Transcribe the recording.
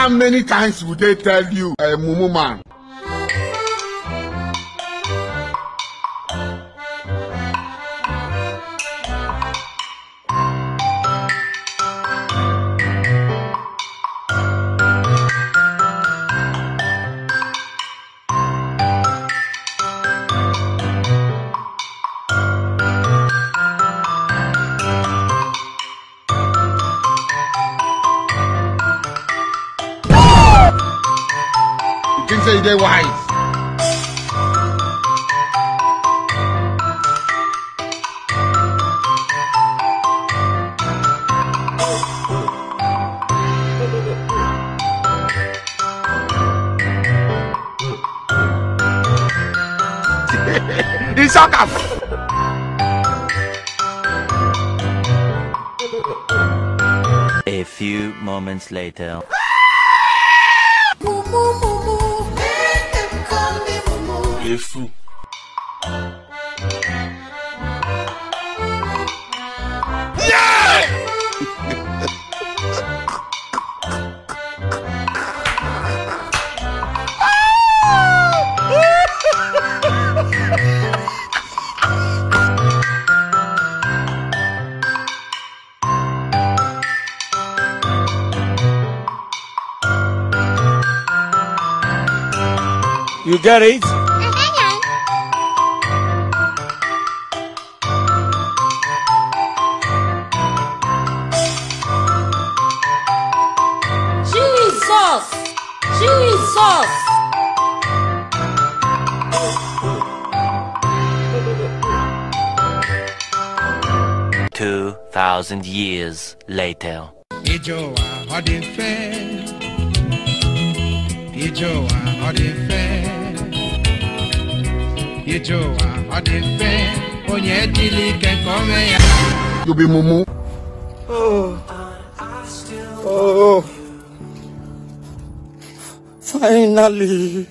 How many times would they tell you, a mumu man? You think say they wise? He's suck up. A few moments later. Efu You got it? Jesus! Two thousand years later. Ijó wa fẹ́. Ijó wa fẹ́. Ijó wa fẹ́. Onye dili kẹ̀kọ́ mẹ́ya. You be mumu. Oh. oh, oh. Finally.